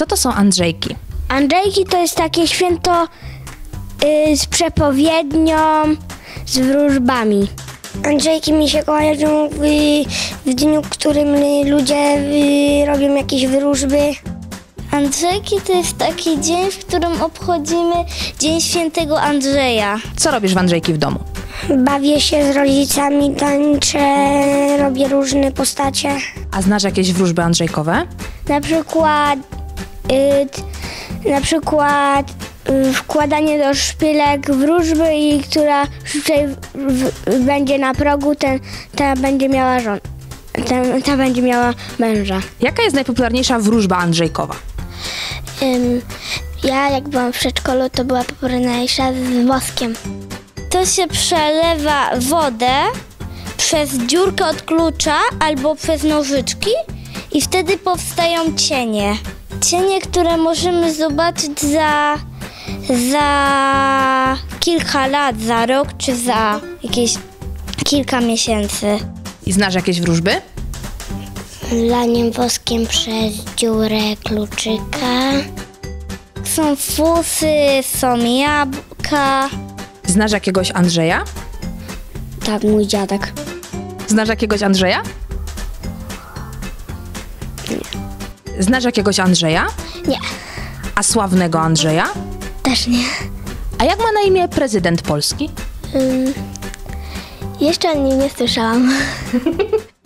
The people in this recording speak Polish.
Co to są Andrzejki? Andrzejki to jest takie święto y, z przepowiednią, z wróżbami. Andrzejki mi się kojarzą w, w dniu, w którym ludzie y, robią jakieś wróżby. Andrzejki to jest taki dzień, w którym obchodzimy Dzień Świętego Andrzeja. Co robisz w Andrzejki w domu? Bawię się z rodzicami, tańczę, robię różne postacie. A znasz jakieś wróżby Andrzejkowe? Na przykład, na przykład y, wkładanie do szpilek wróżby i która szybciej będzie na progu, ten, ta będzie miała żon. Ta, ta będzie miała męża. Jaka jest najpopularniejsza wróżba Andrzejkowa? ja jak byłam w przedszkolu, to była popularniejsza z woskiem. To się przelewa wodę przez dziurkę od klucza albo przez nożyczki i wtedy powstają cienie. Cienie, które możemy zobaczyć za, za kilka lat, za rok czy za jakieś kilka miesięcy. I znasz jakieś wróżby? Laniem woskiem przez dziurę kluczyka. Są fusy, są jabłka. Znasz jakiegoś Andrzeja? Tak, mój dziadek. Znasz jakiegoś Andrzeja? Znasz jakiegoś Andrzeja? Nie, A sławnego Andrzeja? też nie. A jak ma na imię prezydent Polski? Jeszcze o nim nie słyszałam.